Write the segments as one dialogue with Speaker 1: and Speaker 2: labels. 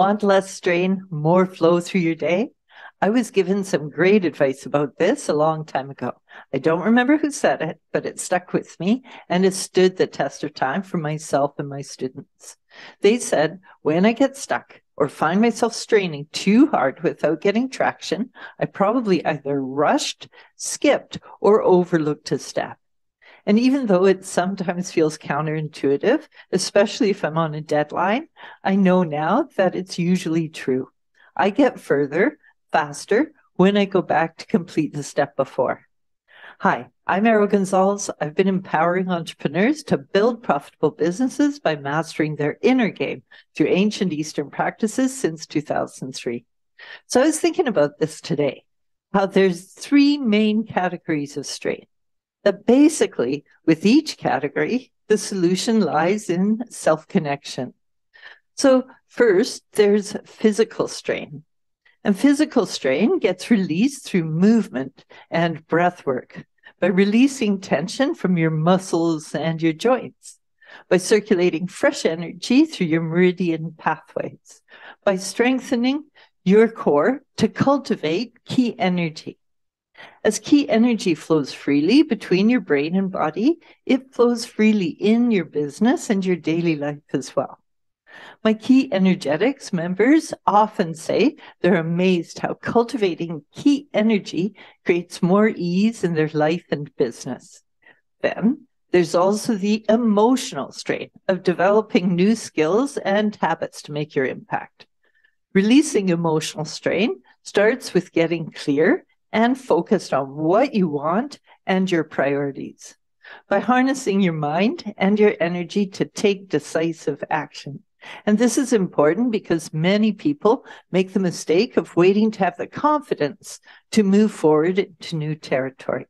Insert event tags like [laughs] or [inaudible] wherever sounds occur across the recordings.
Speaker 1: Want less strain, more flow through your day? I was given some great advice about this a long time ago. I don't remember who said it, but it stuck with me and it stood the test of time for myself and my students. They said, when I get stuck or find myself straining too hard without getting traction, I probably either rushed, skipped, or overlooked a step. And even though it sometimes feels counterintuitive, especially if I'm on a deadline, I know now that it's usually true. I get further, faster, when I go back to complete the step before. Hi, I'm Arrow Gonsalves. I've been empowering entrepreneurs to build profitable businesses by mastering their inner game through ancient Eastern practices since 2003. So I was thinking about this today, how there's three main categories of strain that basically, with each category, the solution lies in self connection. So, first, there's physical strain. And physical strain gets released through movement and breath work by releasing tension from your muscles and your joints, by circulating fresh energy through your meridian pathways, by strengthening your core to cultivate qi energy. As qi energy flows freely between your brain and body, it flows freely in your business and your daily life as well. My Qi-Energetics members often say they're amazed how cultivating qi energy creates more ease in their life and business. Then there's also the emotional strain of developing new skills and habits to make your impact. Releasing emotional strain starts with getting clear and focused on what you want and your priorities by harnessing your mind and your energy to take decisive action. And this is important because many people make the mistake of waiting to have the confidence to move forward into new territory.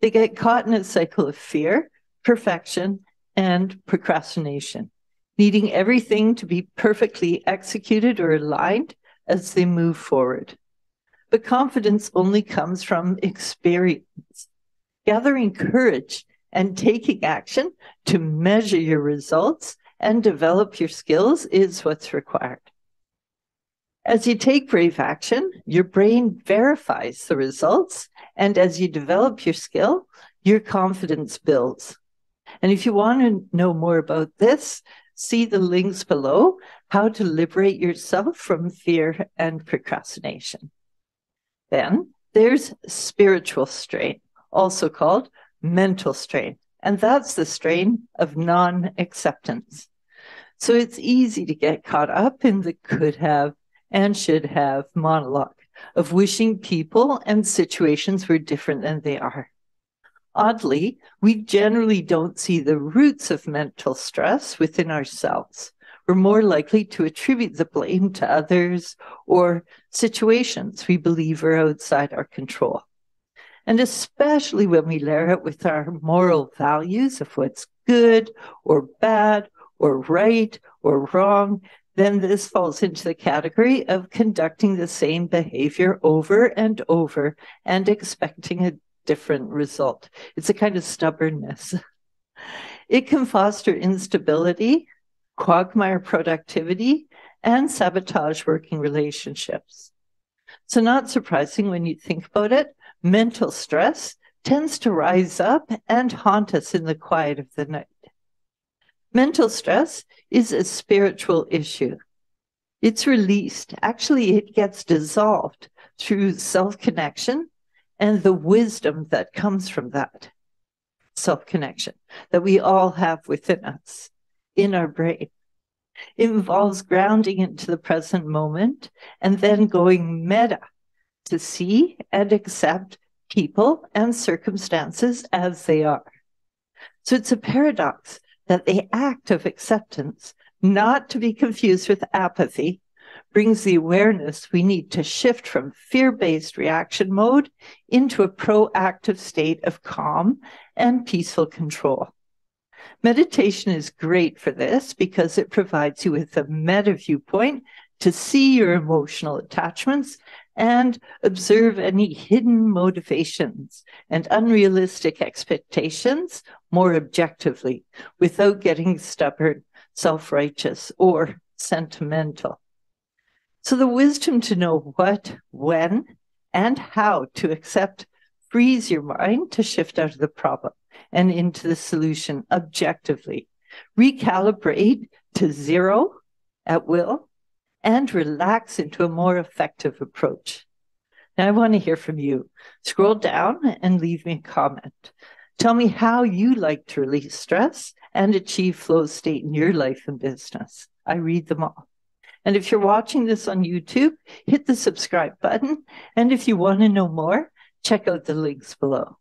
Speaker 1: They get caught in a cycle of fear, perfection, and procrastination, needing everything to be perfectly executed or aligned as they move forward. But confidence only comes from experience. Gathering courage and taking action to measure your results and develop your skills is what's required. As you take brave action, your brain verifies the results. And as you develop your skill, your confidence builds. And if you want to know more about this, see the links below how to liberate yourself from fear and procrastination. Then there's spiritual strain, also called mental strain. And that's the strain of non acceptance. So it's easy to get caught up in the could have and should have monologue of wishing people and situations were different than they are. Oddly, we generally don't see the roots of mental stress within ourselves we're more likely to attribute the blame to others or situations we believe are outside our control. And especially when we layer it with our moral values of what's good or bad or right or wrong, then this falls into the category of conducting the same behavior over and over and expecting a different result. It's a kind of stubbornness. [laughs] It can foster instability quagmire productivity, and sabotage working relationships. So, not surprising when you think about it, mental stress tends to rise up and haunt us in the quiet of the night. Mental stress is a spiritual issue. It's released, actually, it gets dissolved through self connection and the wisdom that comes from that self connection that we all have within us in our brain. It involves grounding into the present moment and then going meta to see and accept people and circumstances as they are. So it's a paradox that the act of acceptance, not to be confused with apathy, brings the awareness we need to shift from fear based reaction mode into a proactive state of calm and peaceful control. Meditation is great for this because it provides you with a meta viewpoint to see your emotional attachments and observe any hidden motivations and unrealistic expectations more objectively without getting stubborn, self righteous, or sentimental. So the wisdom to know what, when, and how to accept frees your mind to shift out of the problem and into the solution objectively. Recalibrate to zero at will and relax into a more effective approach. Now, I want to hear from you. Scroll down and leave me a comment. Tell me how you like to release stress and achieve flow state in your life and business. I read them all. And if you're watching this on YouTube, hit the subscribe button. And if you want to know more, check out the links below.